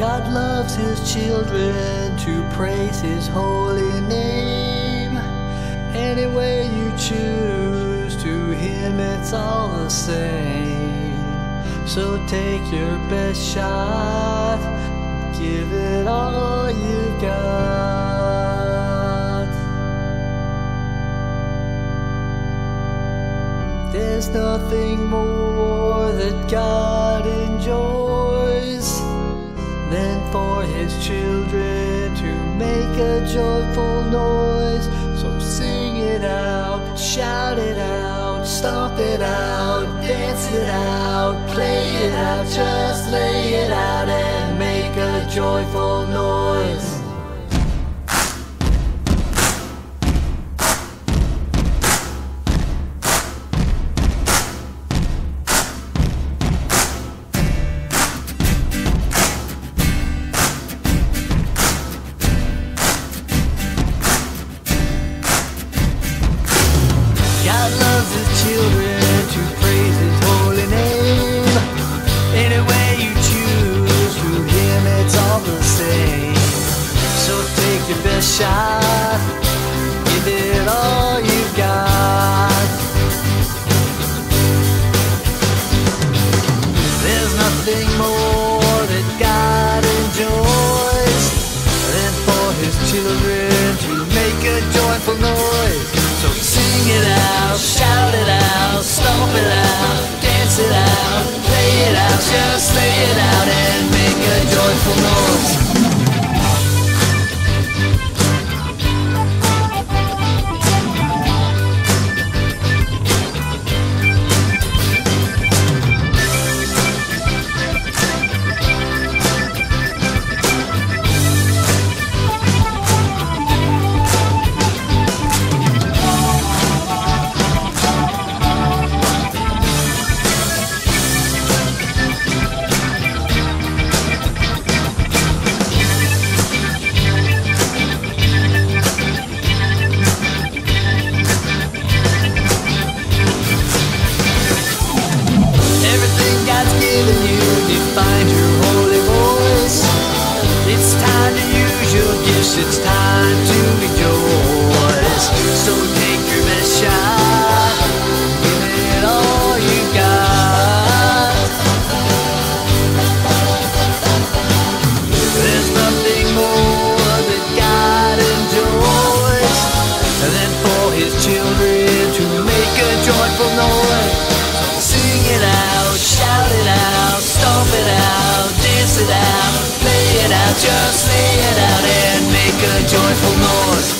God loves his children to praise his holy name. Any way you choose, to him it's all the same. So take your best shot, give it all you got. There's nothing more that God enjoys than for his children to make a joyful noise. So sing it out, shout it out, stomp it out, dance it out, play it out, just lay it out and make a joyful noise. Shot, give it all you've got. There's nothing more that God enjoys than for his children to make a joyful noise. So sing it out, shout it out, stomp it out, dance it out, play it out, just lay it out and make a joyful noise. It out, play it out, just lay it out and make a joyful noise.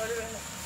到这边来